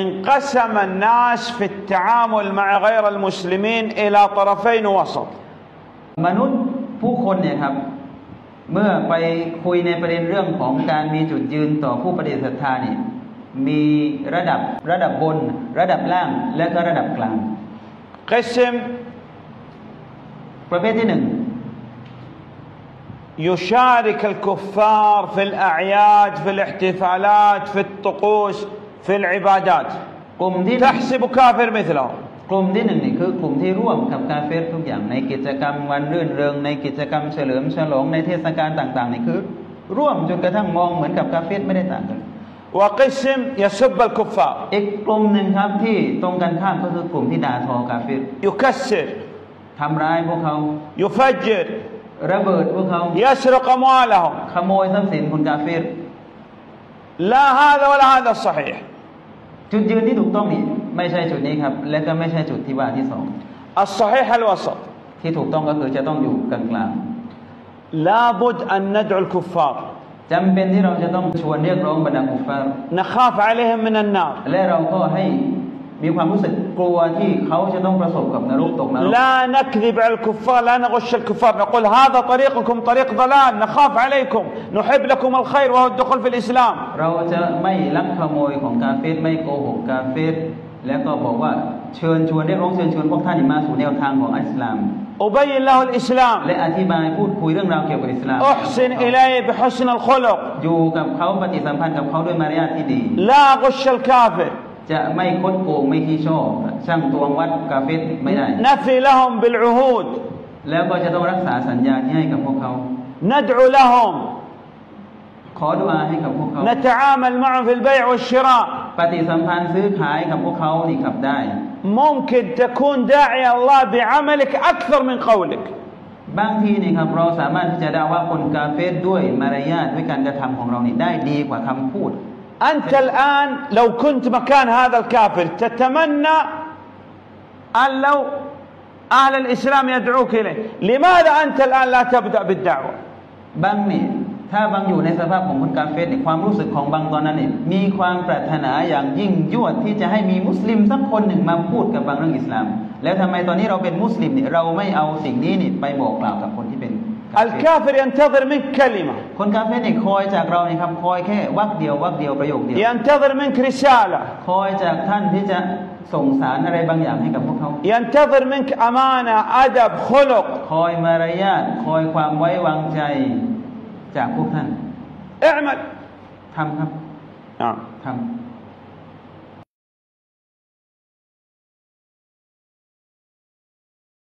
انقسم الناس في التعامل مع غير المسلمين إلى طرفين وسط มนุษย์ผู้คนเนี่ยครับ เมื่อไปคุยในประเด็นเรื่องของการมีจุดยืนต่อผู้ปฏิเสธศรัทธาเนี่ยมีระดับระดับบน ระดับล่าง และก็ระดับกลาง قسم ประเภทที่หนึ่ง يشارك الكفار في الأعياد في الاحتفالات في الطقوس ฟิลอิบาดัตกลุ่มที่ทักซิบุคาเฟรไม่สลากลุ่มที่หนึ่งนี่คือกลุ่มที่ร่วมกับกาเฟรทุกอย่างในกิจกรรมวันรื่นเริง ในกิจกรรมเฉลิมฉลองในเทศกาลต่าง ๆ นี่คือ ร่วมจนกระทั่งมองเหมือนกับกาเฟรไม่ได้ต่างกันวกิซิมยาซุบัลกุฟาอีกกลุ่มหนึ่งครับที่ตรงกันข้ามก็คือกลุ่มที่ด่าทอกาเฟรยุคัสเซรทำร้ายพวกเขายุฟัจเจรระเบิดพวกเขายาสรกมวาลเขาขโมยทรัพย์สินคนกาเฟร ละฮาดะวะละฮาดะสอฮีจุดยืนที่ถูกต้องนี่ไม่ใช่จุดนี้ครับ และก็ไม่ใช่จุดที่ว่าที่สองอัลสอฮีฮัลวาสตที่ถูกต้องก็คือจะต้องอยู่กลางกลางลาบุดอันนัดอุลคุฟฟาร์จำเป็นที่เราจะต้องชวนเรียกร้องบรรดาคุฟฟาร์นะคาฟอะลัยฮิมมินันนาและเราก็ให้ มีความรู้สึกกลัวที่เขาจะต้องประสบกับนรกตกนรก لا نكذب على الكفار لا نغش الكفار نقول هذا طريقكم طريق ضلال نخاف عليكم نحب لكم الخير وهو الدخول في الإسلام เราจะไม่ลักขโมยของกาเฟรไม่โกหกกาเฟรแล้วก็บอกว่าเชิญชวนเรียกร้องเชิญชวนพวกท่านมาสู่แนวทางของอิสลาม أبين له الإسلام และอธิบายพูดคุยเรื่องราวเกี่ยวกับอิสลาม أحسن إليه بحسن الخلق อยู่กับเขาปฏิสัมพันธ์กับเขาด้วยมารยาทที่ดี لا غش الكافر จะไม่คดโกงไม่ขี้ชอบช่างตวงวัดกาเฟรไม่ได้ نفي لهم بالعهود แล้วก็จะต้องรักษาสัญญาที่ให้กับพวกเขา ندعو لهم ขอดุอาให้กับพวกเขา نتعامل معهم في البيع والشراء ปฏิสัมพันธ์ซื้อขายกับพวกเขานี่ครับได้ ممكن تكون داعي الله بعملك أكثر من قولك บางทีนี่ครับเราสามารถที่จะได้ว่าคนกาเฟรด้วยมารยาทด้วยการกระทำของเรานี่ได้ดีกว่าคำพูด أنت الآن لو كنت مكان هذا الكافر تتمنى أن لو أهل الإسلام يدعوك إليه لماذا أنت الآن لا تبدأ بالدعوة บางนี่ถ้าบางอยู่ในสภาพของคนกาเฟรนี่ความรู้สึกของบางตอนนั้นนี่มีความปรารถนาอย่างยิ่งยวดที่จะให้มีมุสลิมสักคนหนึ่งมาพูดกับบางเรื่องอิสลาม แล้วทำไมตอนนี้เราเป็นมุสลิมนี่เราไม่เอาสิ่งนี้นี่ไปบอกกล่าวกับคนที่เป็น อัลกาฟิรยันตะรมินคัคนกาเฟรเนี่ยคอยจากเราเนี่ยครับคอยแค่วักเดียววักเดียวประโยคเดียวยันตะรมินคริชาละคอยจากท่านที่จะส่งสารอะไรบางอย่างให้กับพวกเขายันตะรมินอามานะอาดับขลุกคอยมารยาทคอยความไว้วางใจจากพวกท่านเอิมัดทำครับอ่าทำ